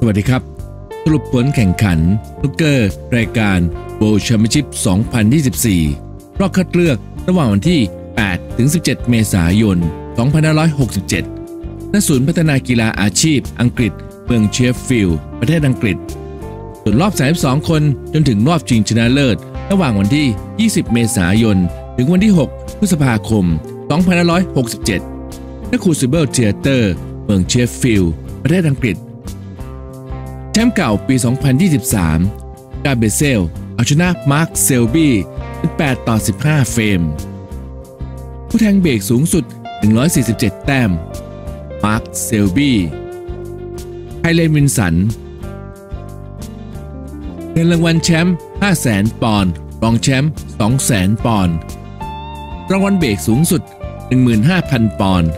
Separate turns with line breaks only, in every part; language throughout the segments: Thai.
สวัสดีครับ สรุปผลแข่งขันสนุกเกอร์ รายการ World Championship 2024 รอบคัดเลือกระหว่างวันที่ 8 ถึง 17 เมษายน 2567 ณ ศูนย์พัฒนากีฬาอาชีพ อังกฤษ เมืองเชฟฟิลด์ ประเทศอังกฤษ ส่วนรอบ 32 คนจนถึงรอบชิงชนะเลิศ ระหว่างวันที่ 20 เมษายน ถึงวันที่ 6 พฤษภาคม 2567ณ Crucible Theatre เมืองเชฟฟิลด์ ประเทศอังกฤษ แชมป์เก่าปี 2023 ลูกาเบรเซล เอาชนะมาร์คเซลบี้เป็น 8 ต่อ 15 เฟรม ผู้แทงเบรกสูงสุด 147 แต้ม มาร์คเซลบี้ไคเรนวิลสันเงินรางวัลแชมป์500,000 ปอนด์ รองแชมป์200,000 ปอนด์ รางวัลเบรกสูงสุด 15,000 ปอนด์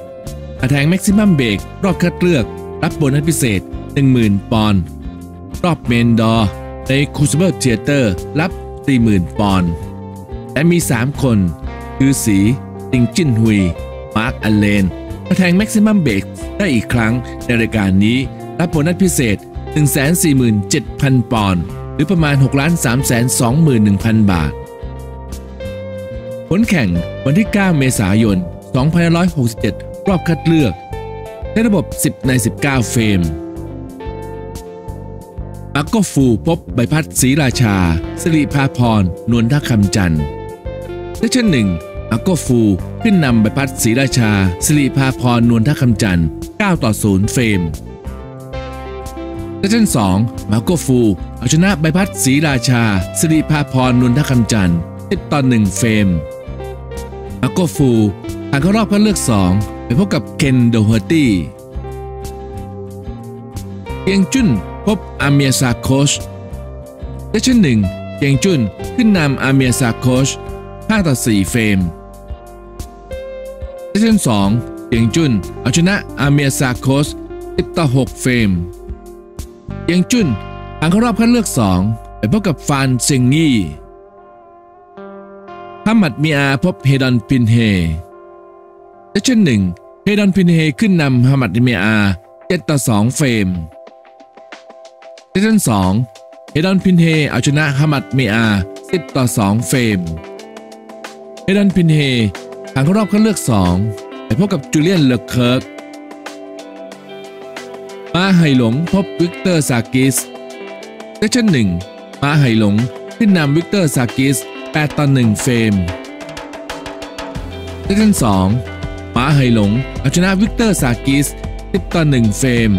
หากแทง maximum break รอบคัดเลือก รับโบนัสพิเศษ 10,000 ปอนด์ รอบ main draw ในครูซิเบิลเธียเตอร์รับ40,000ปอนด์และมี 3 คน คือซีติงจุนฮุย มาร์คอัลเลนมาแทง maximum break ได้อีกครั้งในรายการนี้รับโบนัสพิเศษ 147,000 ปอนด์หรือประมาณ 6 3 2 1 0 0 0 บาท ผลแข่งวันที่ 9 เมษายน 2567 รอบคัดเลือก ในระบบ 10 ใน 19 เฟรม มาร์โกฟูพบใบพัดศรีราชา สิริภาพรนวลท่าคำจันทร์เซสชั่นหนึ่งมาร์โกฟูขึ้นนำใบพัดศรีราชา สิริภาพรนวลท่าคำจันทร์9ต่อ0เฟรมเซสชั่น2มาร์โกฟูเอาชนะใบพัดศรีราชา สิริภาพรนวลท่าคำจันทร์10ต่อ1เฟรมมาร์โกฟูผ่านเข้ารอบคัดเลือก2ไปพบกับเคนโดเฮอร์ตี้เกียงจุน พบอาเมียซาโคชเซสชั่นหนึ่งเกียงจุนขึ้นนำอาเมียซาโคช5ต่อ4เฟรมเซสชั่น2เกียงจุนเอาชนะอาเมียซาโคช10ต่อ6เฟรมเกียงจุนผ่านเข้ารอบคัดเลือก 2 ไปพบกับฟานเซงงีฮัมมัดมีอาพบเฮดอนปินเฮเซสชั่นหนึ่งเฮดอนปินเฮขึ้นนำฮัมมัดมีอา7ต่อ2เฟรม เซสชั่น2เฮดอนพินเฮเอาชนะฮัมมัดมีอา10 ต่อ 2 เฟรมเฮดอนพินเฮผ่านเข้ารอบคัดเลือก 2 ไปพบกับจูเลียนเลอเคิร์กมาไห่หลงพบวิกเตอร์ซากิสเซสชั่น1มาไห่หลงขึ้นนำวิกเตอร์ซากิส8ต่อ1เฟรมเซสชั่น2มาไห่หลงเอาชนะวิกเตอร์ซากิส10ต่อ1เฟรม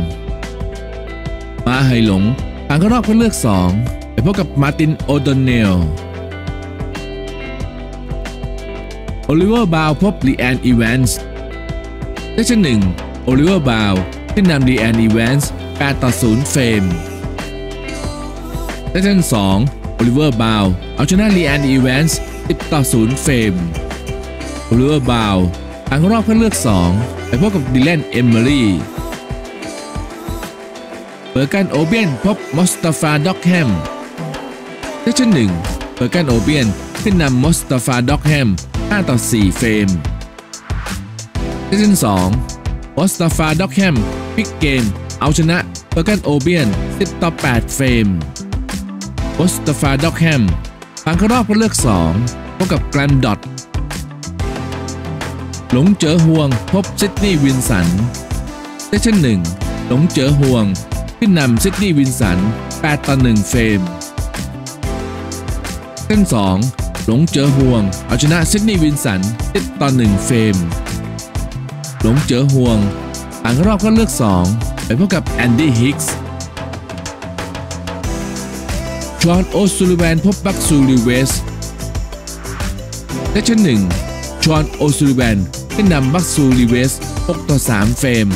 มาไห่หลง ผ่านเข้ารอบคัดเลือก 2 ไปพบกับมาร์ตินโอดอนเนลโอลิเวอร์บาวพบลีแอนอีแวนส์เซสชั่น1โอลิเวอร์บาวขึ้นนำลีแอนอีแวนส์8ต่อ0เฟรมเซสชั่น2โอลิเวอร์บาวเอาชนะลีแอนอีแวนส์10ต่อ0เฟรมโอลิเวอร์บาวผ่านเข้ารอบคัดเลือก 2 ไปพบกับดิแลนเอมเมอรี่ เฟอร์กัลโอไบรอันพบมอสตาฟาด็อกแฮมเซสชั่นหนึ่งเฟอร์กัลโอไบรอันขึ้นนำมอสตาฟาด็อกแฮม5ต่อ4เฟรมเซสชั่น2มอสตาฟาด็อกแฮมพลิกเกม เอาชนะเฟอร์กัลโอไบรอัน10ต่อ8เฟรมมอสตาฟาด็อกแฮมผ่านเข้ารอบคัดเลือก 2 พบกับแกรนดอตหลงเจอห่วงพบซิดนีย์วินสันเซสชั่น1หลงเจอห่วง ขึ้นนำซิดนีย์วินสัน 8 ต่อ 1 เฟรมเซสชั่น 2 หลงเจอห่วง เอาชนะซิดนีย์วินสัน 10 ต่อ 1 เฟรม หลงเจอห่วงผ่านรอบคัดเลือก 2 ไปพบกับแอนดี้ฮิกส์ฌอนโอซูลิแวนพบบักซูลิเวสเซสชั่น1ฌอนโอซูลิแวนขึ้นนำบักซูลิเวส 6 ต่อ 3 เฟรม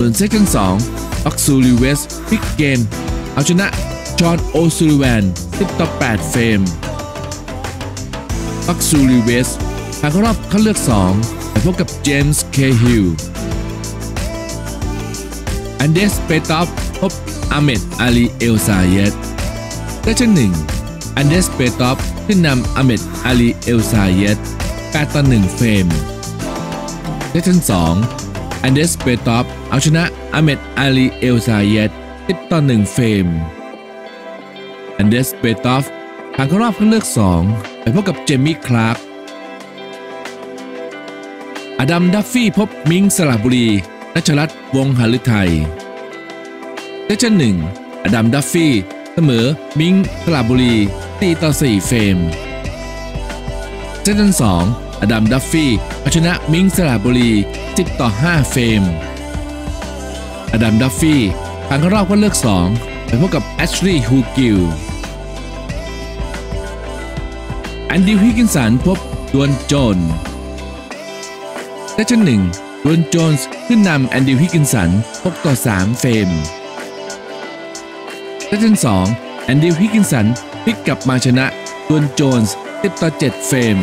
ส่วนเซสชั่น2บักซูลิเวสพลิกเกมเอาชนะจอห์นโอซูลิแวน10ต่อ8เฟรมบักซูลิเวสผ่านเข้ารอบคัดเลือก2ไปพบกับเจมส์ เคฮิลอันเดสเปตอฟพบอาเมดอาลี เอลซาเยตเซสชั่น1อันเดสเปตอฟขึ้นนำอาเมดอาลี เอลซาเยต8ต่อ1เฟรมเซสชั่น2อันเดสเปตอฟ เอาชนะอาเมดอาลีเอลซาเยตสิบต่อหนึ่งเฟรมอันเดสเปตอฟผ่านเข้ารอบคัดเลือก 2 ไปพบกับเจมี่คลาร์กอดัมดัฟฟี่พบมิ้งค์สระบุรีนัชรัตน์วงหฤทัยเซสชั่นหนึ่งอดัมดัฟฟี่เสมอมิ้งค์สระบุรีสี่ต่อ 4 เฟรมเซสชั่นสองอดัมดัฟฟี่เอาชนะมิ้งค์สระบุรี10 ต่อ 5 เฟรม อดัมดัฟฟี่ผ่านเข้ารอบคัดเลือก2ไปพบกับแอชลีย์ฮูกิลแอนดี้ฮิกกินสันพบดวนโจนส์เซสชั่นหนึ่งดวนโจนส์ขึ้นนำแอนดี้ฮิกกินสัน6ต่อ 3 เฟรมเซสชั่นสองแอนดี้ฮิกกินสันพลิกกลับมาชนะดวนโจนส์10ต่อ 7 เฟรม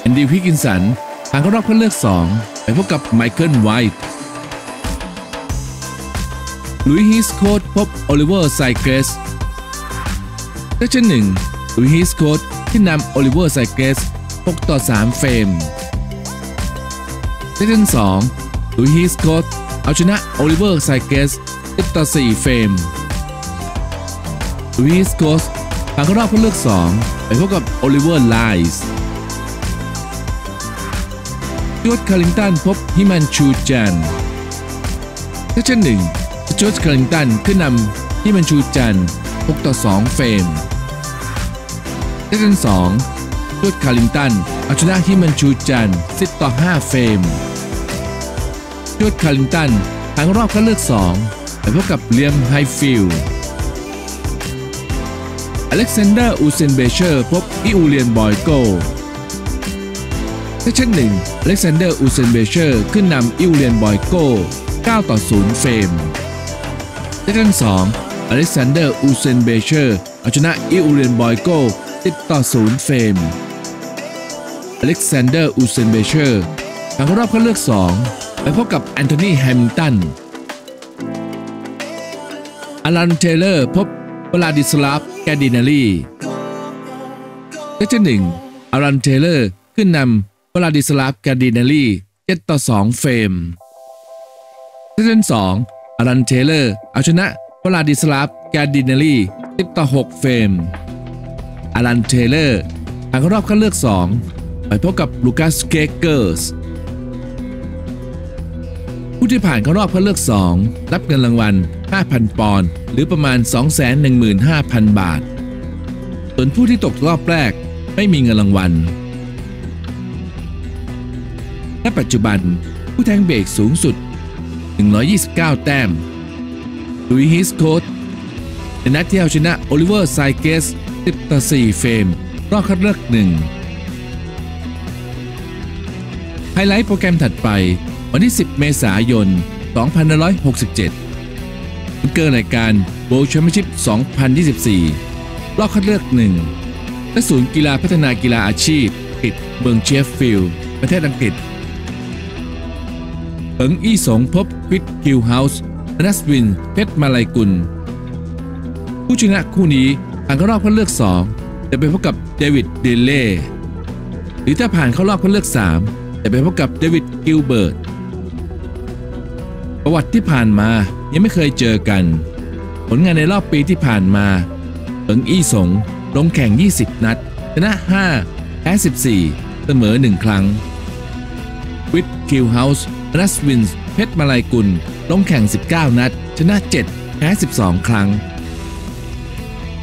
แอนดี้ฮิกกินสันผ่านเข้ารอบคัดเลือก 2 ไปพบกับไมเคิลไวท์ลุยส์ฮีทโคตพบโอลิเวอร์ไซเกรสเซสชั่นหนึ่งลุยส์ฮีทโคตขึ้นนำโอลิเวอร์ไซเกรส6ต่อ 3 เฟรมเซสชั่น2ลุยฮิสโคดเอาชนะโอลิเวอร์ไซเกรส10ต่อ 4 เฟรมลุยฮิสโคดผ่านเข้ารอบคัดเลือก 2 ไปพบกับโอลิเวอร์ไลส์ จวดคาริงตันพบฮิมันชูจันเซสชั่นหนึ่งจวดคาริงตันขึ้นนำฮิมันชูจัน6ต่อ 2 เฟรมเซสชั่น2จวดคาริงตันเอาชนะฮิมันชูจัน10ต่อ 5 เฟรมจวดคาริงตันผ่านรอบคัดเลือก2ไปพบกับเลียมไฮฟิลด์อเล็กซานเดอร์ อูเซนเบเชอร์ พบอิอูเลียน บอยโก เซสชั่นหนึ่งอเล็กซานเดอร์อูเซนเบเชอร์ขึ้นนำอิวเลียนบอยโก้9ต่อ0เฟรมเซสชั่น2อเล็กซานเดอร์อูเซนเบเชอร์เอาชนะอิวเลียนบอยโก้10ต่อ0เฟรมอเล็กซานเดอร์อูเซนเบเชอร์ผ่านรอบคัดเลือก 2 ไปพบกับแอนโทนีแฮมิลตันอลันเทเลอร์พบวลาดิสลาฟแกดินาลีเซสชั่นหนึ่งอารันเทเลอร์ขึ้นนำ วลาดิสลาฟแกดินาลี7ต่อ 2 เฟรมเซสชั่น2อารันเทเลอร์ เอาชนะวลาดิสลาฟแกดินาลี10ต่อ 6 เฟรมอารันเทเลอร์ผ่านรอบคัดเลือก 2 ไปพบกับลูคัสเกเกอร์สผู้ที่ผ่านเข้ารอบคัดเลือก 2 รับเงินรางวัล 5,000 ปอนด์หรือประมาณ 215,000 บาท ส่วนผู้ที่ตกรอบแรกไม่มีเงินรางวัล และปัจจุบันผู้แทงเบรกสูงสุด 129 แต้มลุยฮิสโคดในนัดที่เอาชนะโอลิเวอร์ไซเกส 10 ต่อ 4 เฟรม รอบคัดเลือกหนึ่งไฮไลท์โปรแกรมถัดไป วันที่ 10 เมษายน 2567 เกิดรายการ World Championship 2024 รอบคัดเลือกหนึ่งและศูนย์กีฬาพัฒนากีฬาอาชีพปิดเมืองเชฟฟิลด์ประเทศอังกฤษ เอิงอี้สงพบควิดคิวเฮาส์นัสวิน เพชรมาลายกุล ผู้ชนะคู่นี้ผ่านเข้ารอบคัดเลือก 2 จะไปพบกับเดวิดเดเล่หรือถ้าผ่านเข้ารอบคัดเลือก 3 จะไปพบกับเดวิดกิลเบิร์ตประวัติที่ผ่านมายังไม่เคยเจอกัน ผลงานในรอบปีที่ผ่านมาเอิงอี้สงลงแข่ง 20 นัด ชนะ 5 แพ้ 14 เสมอ 1 ครั้งวิดคิวเฮาส์ นัสวินส์เพชรมาลายกุล ลงแข่ง 19 นัด ชนะ 7 แพ้ 12 ครั้ง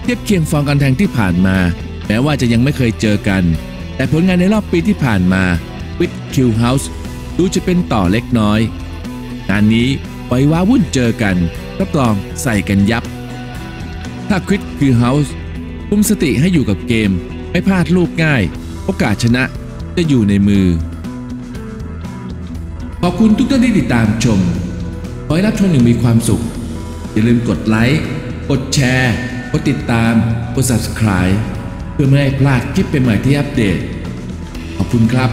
เทียบเคียงฟอร์มการแข่งที่ผ่านมา แม้ว่าจะยังไม่เคยเจอกัน แต่ผลงานในรอบปีที่ผ่านมาวิดคิวเฮาส์ดูจะเป็นต่อเล็กน้อย งานนี้ไว้ว้าวุ่นเจอกันรับรองใส่กันยับ ถ้าควิดคิวเฮาส์คุมสติให้อยู่กับเกม ไม่พลาดลูกง่าย โอกาสชนะจะอยู่ในมือ ขอบคุณทุกท่านที่ติดตามชม ขอให้รับชมอย่างมีความสุข อย่าลืมกดไลค์ กดแชร์ กดติดตาม กด subscribe เพื่อไม่ให้พลาดคลิปใหม่ๆที่อัปเดต ขอบคุณครับ